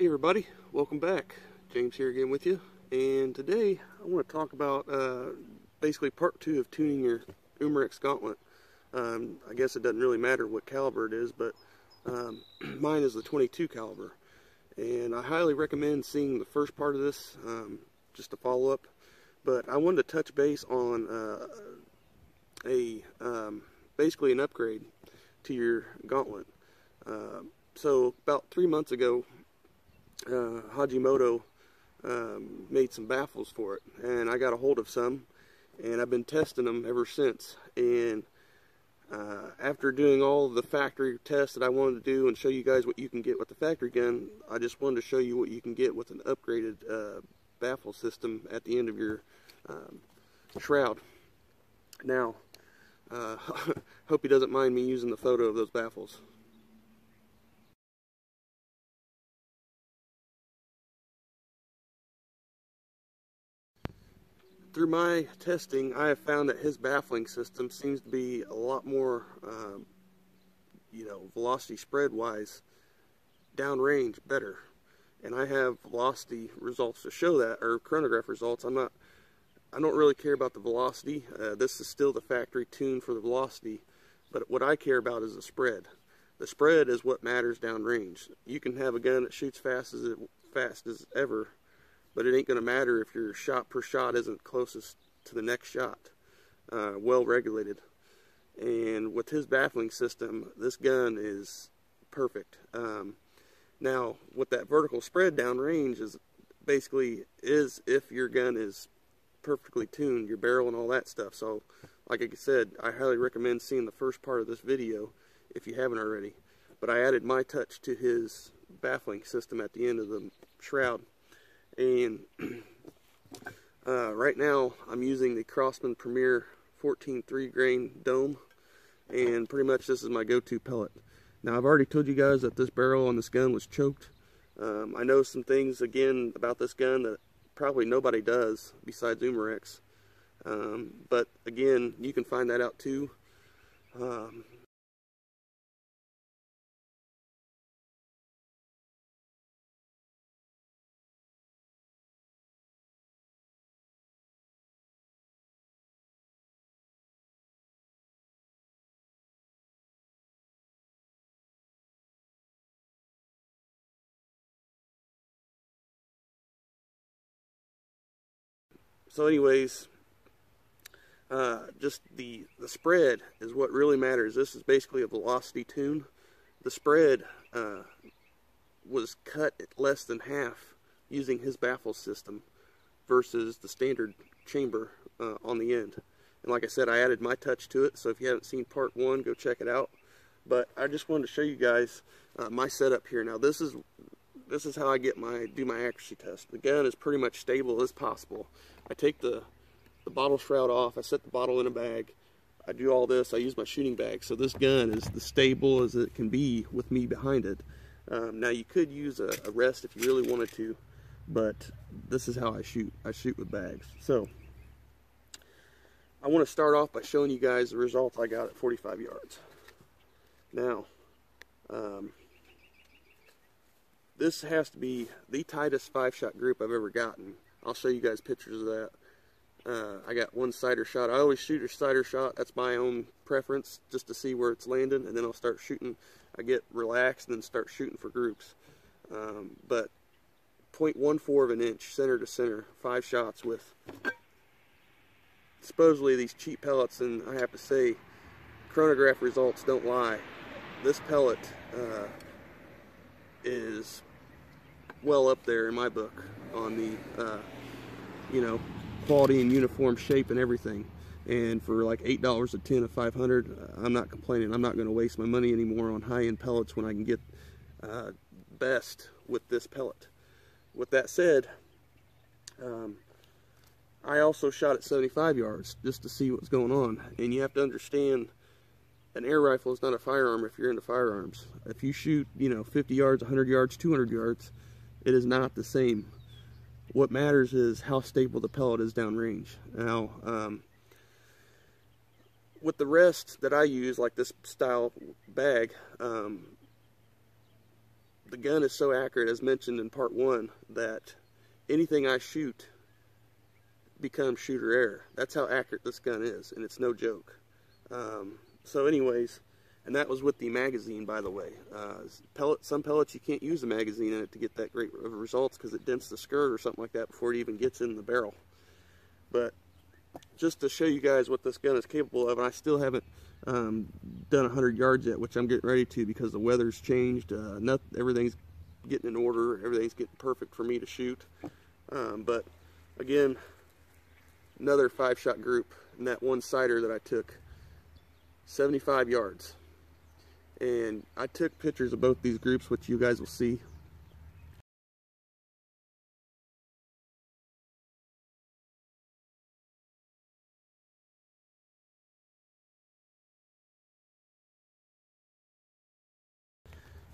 Hey everybody, welcome back. James here again with you. And today I want to talk about uh, basically part two of tuning your Umarex gauntlet. Um, I guess it doesn't really matter what caliber it is, but um, mine is the 22 caliber. And I highly recommend seeing the first part of this um, just to follow up. But I wanted to touch base on uh, a um, basically an upgrade to your gauntlet. Uh, so about three months ago, uh, Hajimoto um, made some baffles for it, and I got a hold of some, and I've been testing them ever since. And uh, after doing all the factory tests that I wanted to do and show you guys what you can get with the factory gun, I just wanted to show you what you can get with an upgraded uh, baffle system at the end of your um, shroud. Now, uh, hope he doesn't mind me using the photo of those baffles. Through my testing, I have found that his baffling system seems to be a lot more, um, you know, velocity spread wise, downrange better. And I have velocity results to show that, or chronograph results. I'm not, I don't really care about the velocity. Uh, this is still the factory tune for the velocity, but what I care about is the spread. The spread is what matters downrange. You can have a gun that shoots fast as it, fast as ever, but it ain't going to matter if your shot per shot isn't closest to the next shot. Uh, well regulated. And with his baffling system, this gun is perfect. Um, now, with that vertical spread downrange is basically is if your gun is perfectly tuned, your barrel and all that stuff. So, like I said, I highly recommend seeing the first part of this video if you haven't already. But I added my touch to his baffling system at the end of the shroud and uh, right now I'm using the Crosman Premier 14 3 grain dome and pretty much this is my go-to pellet. Now I've already told you guys that this barrel on this gun was choked. Um, I know some things again about this gun that probably nobody does besides Umarex. Um, but again, you can find that out too. Um, so anyways, uh, just the, the spread is what really matters. This is basically a velocity tune. The spread uh, was cut at less than half using his baffle system versus the standard chamber uh, on the end. And like I said, I added my touch to it, so if you haven't seen part one, go check it out. But I just wanted to show you guys uh, my setup here. Now this is this is how I get my do my accuracy test. The gun is pretty much stable as possible. I take the, the bottle shroud off, I set the bottle in a bag, I do all this, I use my shooting bag. So this gun is the stable as it can be with me behind it. Um, now you could use a, a rest if you really wanted to, but this is how I shoot. I shoot with bags. So I want to start off by showing you guys the results I got at 45 yards. Now, um, this has to be the tightest five-shot group I've ever gotten. I'll show you guys pictures of that. Uh, I got one sighter shot. I always shoot a sighter shot. That's my own preference, just to see where it's landing, and then I'll start shooting. I get relaxed and then start shooting for groups. Um, but 0.14 of an inch, center to center, five shots with supposedly these cheap pellets, and I have to say, chronograph results don't lie. This pellet uh, is well up there in my book on the, uh, you know, quality and uniform shape and everything. And for like $8 a tin of 500, uh, I'm not complaining. I'm not going to waste my money anymore on high-end pellets when I can get uh, best with this pellet. With that said, um, I also shot at 75 yards just to see what's going on. And you have to understand an air rifle is not a firearm if you're into firearms. If you shoot, you know, 50 yards, 100 yards, 200 yards, it is not the same. What matters is how stable the pellet is downrange. Now, um, with the rest that I use, like this style bag, um, the gun is so accurate, as mentioned in part one, that anything I shoot becomes shooter error. That's how accurate this gun is, and it's no joke. Um, so anyways, and that was with the magazine, by the way. Uh, pellet, some pellets you can't use the magazine in it to get that great of results because it dents the skirt or something like that before it even gets in the barrel. But just to show you guys what this gun is capable of, and I still haven't um, done 100 yards yet, which I'm getting ready to because the weather's changed. Uh, everything's getting in order. Everything's getting perfect for me to shoot. Um, but again, another five-shot group, and that one sighter that I took, 75 yards. And I took pictures of both these groups, which you guys will see.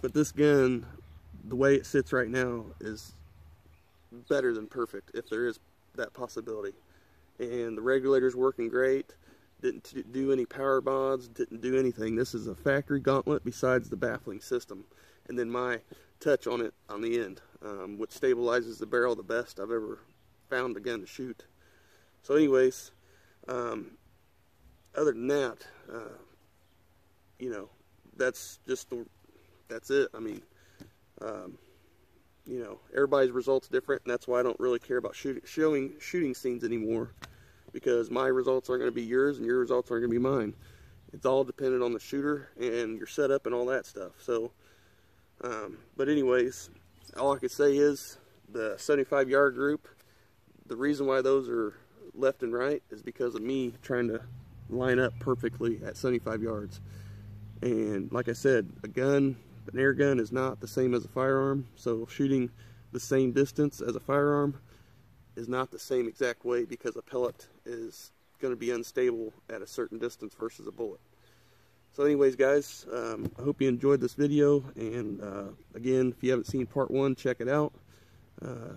But this gun, the way it sits right now, is better than perfect, if there is that possibility. And the regulator's working great. Didn't do any power bonds, didn't do anything. This is a factory gauntlet besides the baffling system. And then my touch on it on the end, um, which stabilizes the barrel the best I've ever found a gun to shoot. So anyways, um, other than that, uh, you know, that's just the that's it. I mean, um, you know, everybody's results different, and that's why I don't really care about shooting, showing shooting scenes anymore, because my results aren't going to be yours, and your results aren't going to be mine. It's all dependent on the shooter and your setup and all that stuff. So, um, but anyways, all I can say is the 75 yard group. The reason why those are left and right is because of me trying to line up perfectly at 75 yards. And like I said, a gun an air gun is not the same as a firearm, so shooting the same distance as a firearm is not the same exact way because a pellet is going to be unstable at a certain distance versus a bullet. So anyways, guys, um, I hope you enjoyed this video, and uh, again, if you haven't seen part one, check it out. Uh,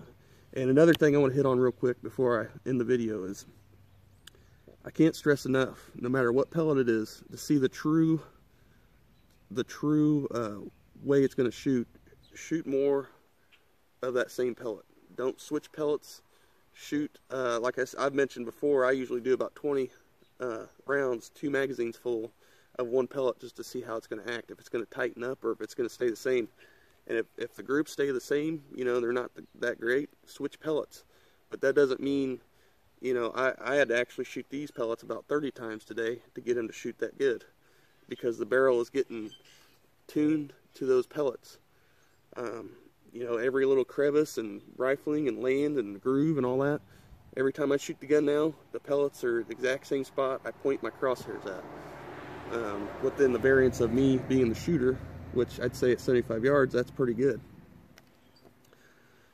and another thing I want to hit on real quick before I end the video is I can't stress enough, no matter what pellet it is, to see the true the true uh, way it's going to shoot, shoot more of that same pellet. Don't switch pellets. Shoot, uh, like I, have mentioned before, I usually do about 20 uh, rounds, two magazines full of one pellet just to see how it's going to act, if it's going to tighten up or if it's going to stay the same. And if, if the groups stay the same, you know, they're not that great, switch pellets. But that doesn't mean, you know, I, I had to actually shoot these pellets about 30 times today to get them to shoot that good because the barrel is getting tuned to those pellets. Um, you know, every little crevice and rifling and land and groove and all that. Every time I shoot the gun now, the pellets are the exact same spot I point my crosshairs at. Um, within the variance of me being the shooter, which I'd say at 75 yards, that's pretty good.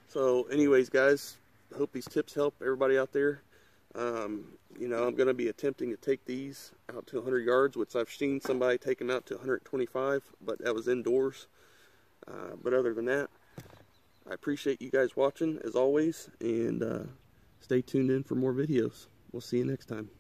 So anyways, guys, I hope these tips help everybody out there. Um, you know, I'm going to be attempting to take these out to 100 yards, which I've seen somebody take them out to 125, but that was indoors. Uh, but other than that, I appreciate you guys watching, as always, and uh, stay tuned in for more videos. We'll see you next time.